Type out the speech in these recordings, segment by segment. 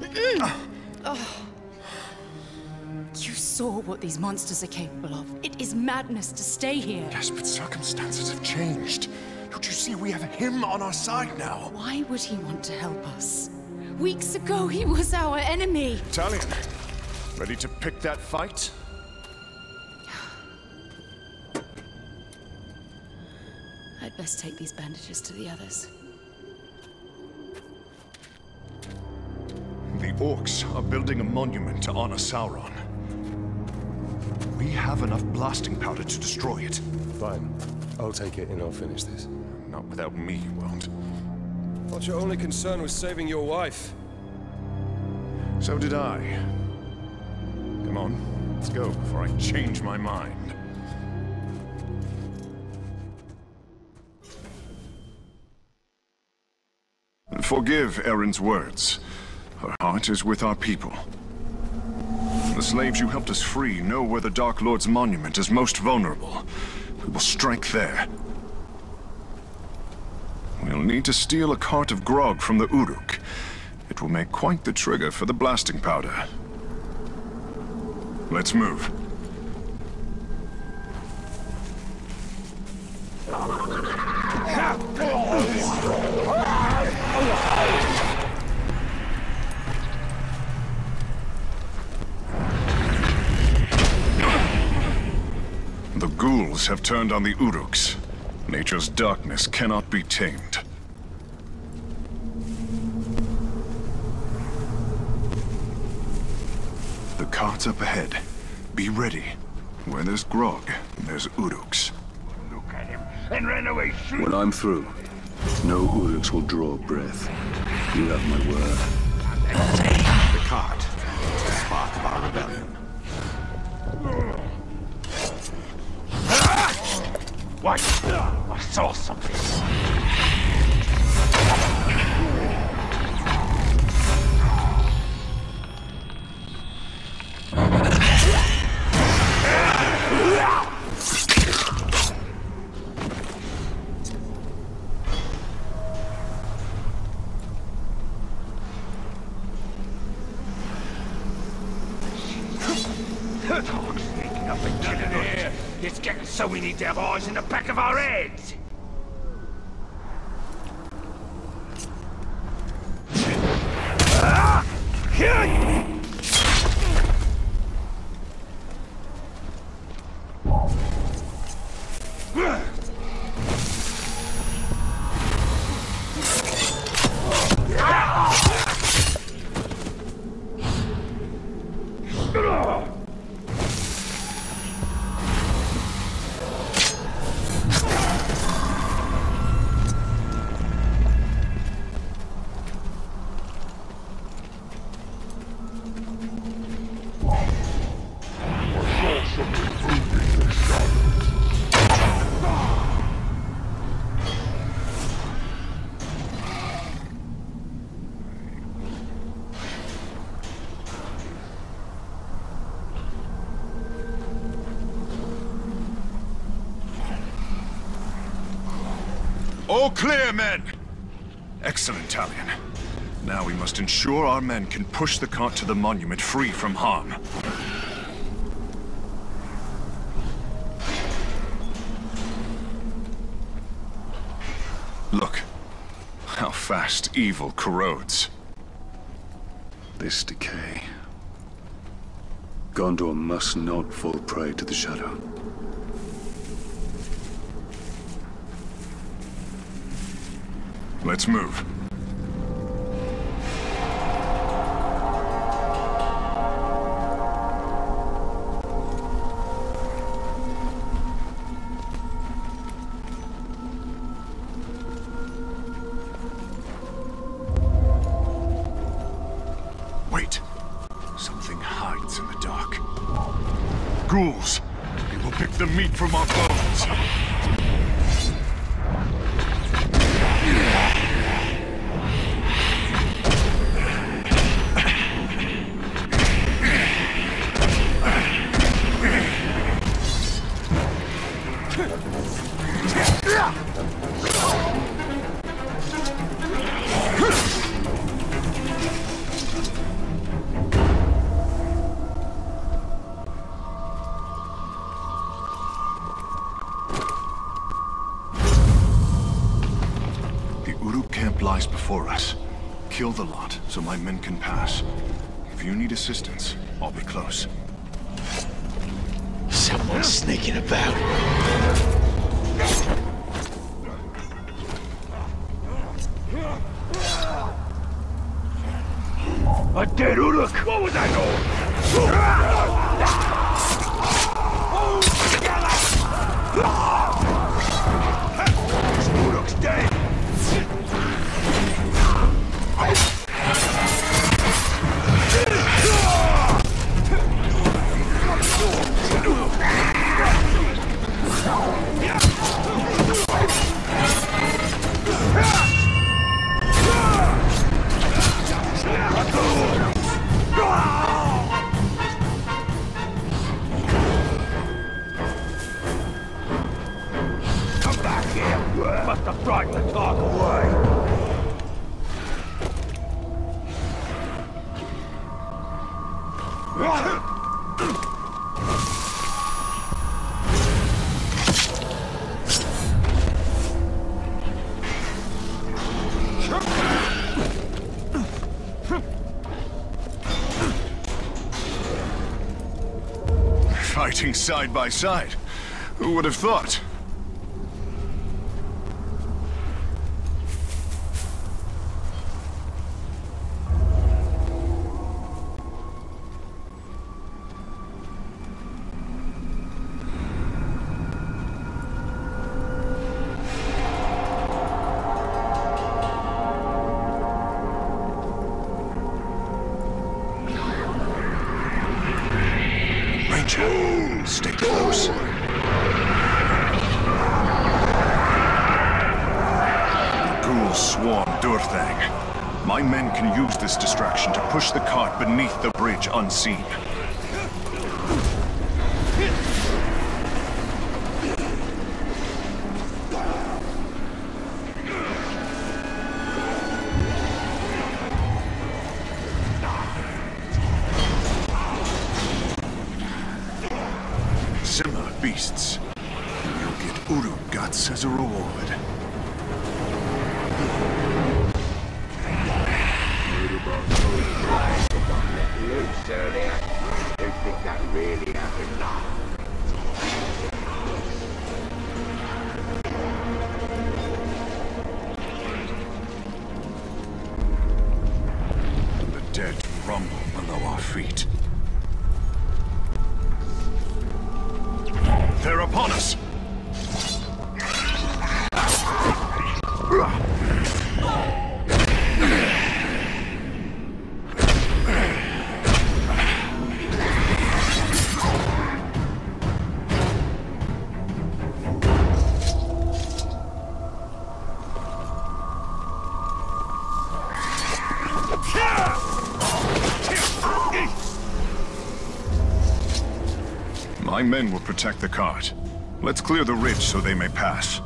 Mm. Oh. You saw what these monsters are capable of. It is madness to stay here. Yes, but circumstances have changed. Don't you see we have him on our side now? Why would he want to help us? Weeks ago, he was our enemy. Talion, ready to pick that fight? I'd best take these bandages to the others. Orcs are building a monument to honor Sauron. We have enough blasting powder to destroy it. Fine. I'll take it and I'll finish this. Not without me, you won't. Thought your only concern was saving your wife. So did I. Come on, let's go before I change my mind. Forgive Erin's words. Her heart is with our people. The slaves you helped us free know where the Dark Lord's monument is most vulnerable. We will strike there. We'll need to steal a cart of grog from the Uruk. It will make quite the trigger for the blasting powder. Let's move. Ghouls have turned on the Uruks. Nature's darkness cannot be tamed. The cart's up ahead. Be ready. Where there's grog, there's Uruks. Look at him and ran away shooting. When I'm through, no Uruks will draw breath. You have my word. The cart What? I saw something. Eyes in the back of our heads. All clear, men! Excellent, Talion. Now we must ensure our men can push the cart to the monument free from harm. Look, how fast evil corrodes. This decay. Gondor must not fall prey to the Shadow. Let's move. Wait. Something hides in the dark. Ghouls! They will pick the meat from our bones! Uruk lies before us. Kill the lot so my men can pass. If you need assistance, I'll be close. Someone's sneaking about. A dead Uruk! What was that noise? Fighting side by side. Who would have thought? Beneath the bridge unseen. Similar beasts. You'll get Uru guts as a reward. Below our feet. They're upon us! Men will protect the cart. Let's clear the ridge so they may pass.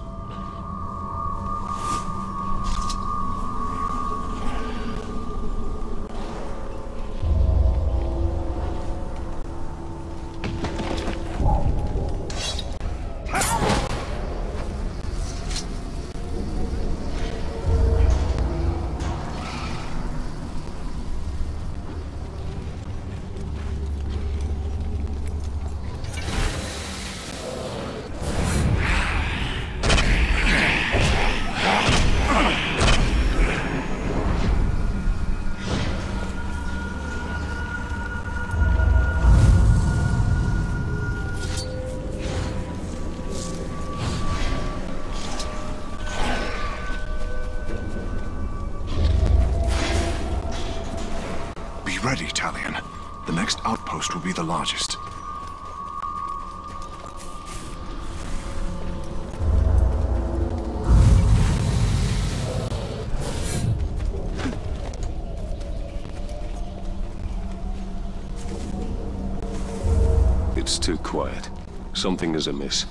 It's too quiet. Something is amiss.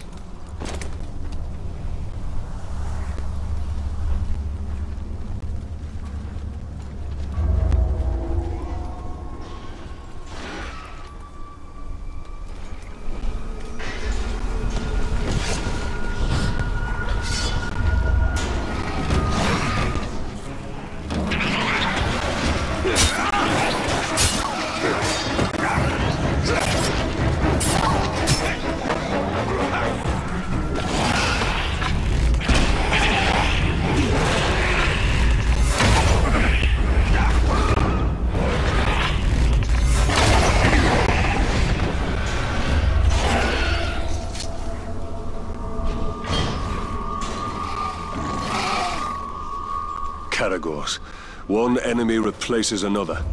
One enemy replaces another.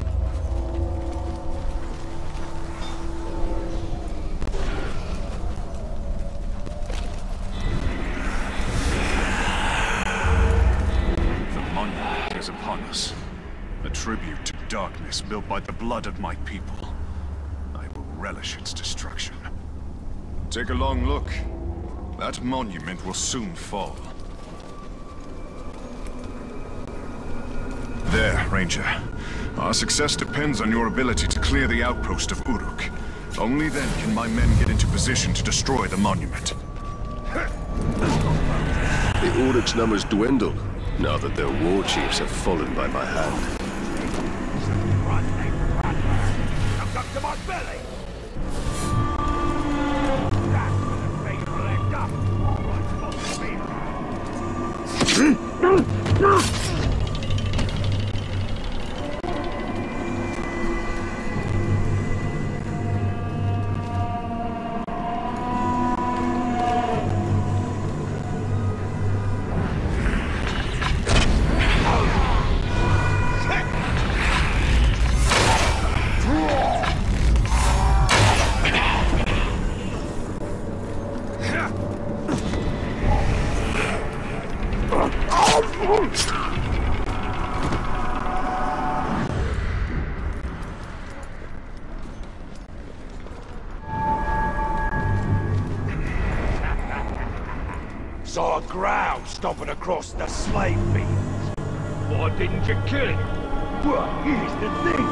The monument is upon us. A tribute to darkness built by the blood of my people. I will relish its destruction. Take a long look. That monument will soon fall. There, Ranger. Our success depends on your ability to clear the outpost of Uruk. Only then can my men get into position to destroy the monument. The Uruk's numbers dwindle, now that their war chiefs have fallen by my hand. Comes up to my belly. That's slave fields. Why didn't you kill it? Well, here's the thing.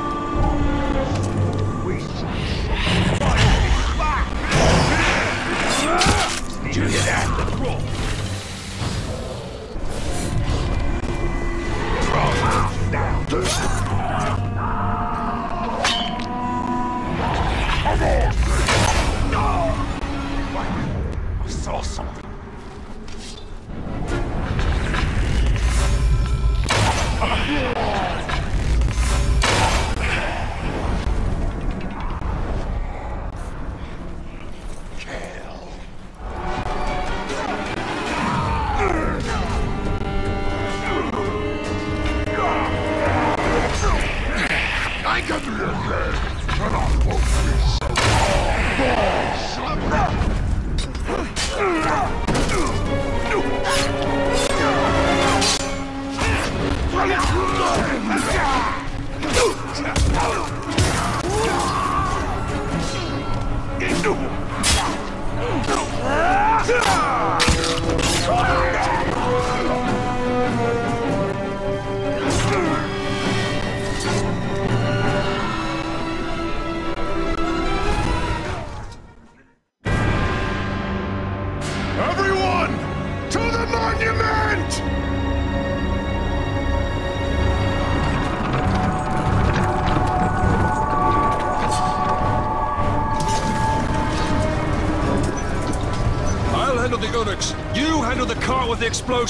We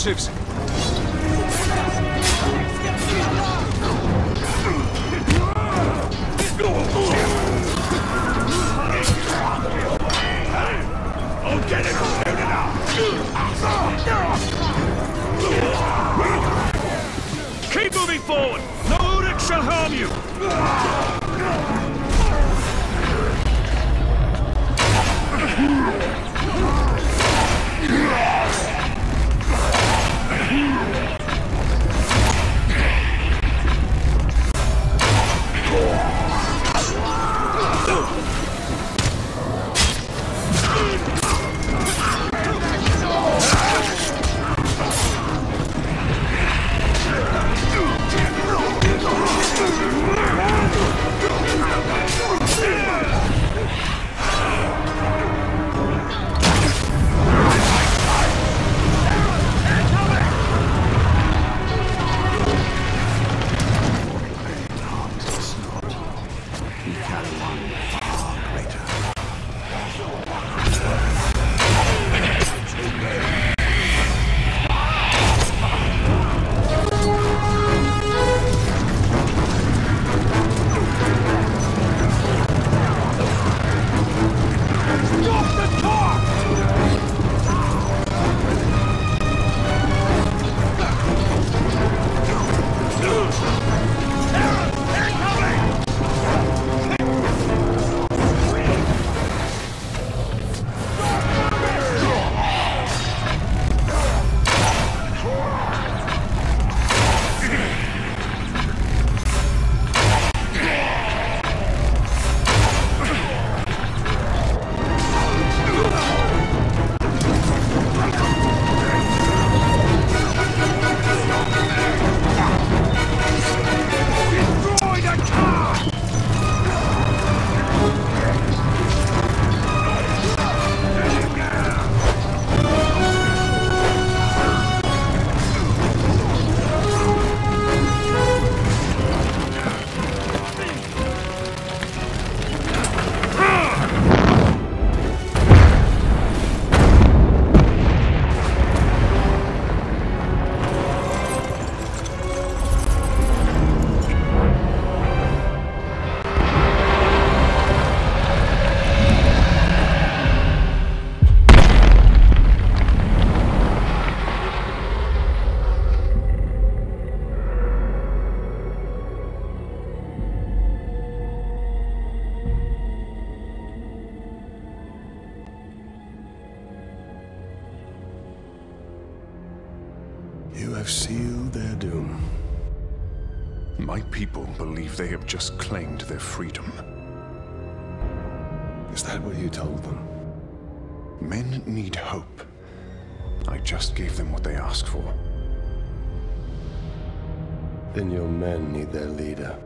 explosives. Keep moving forward! No Uruk shall harm! You they have just claimed their freedom. Is that what you told them? Men need hope. I just gave them what they asked for. Then your men need their leader.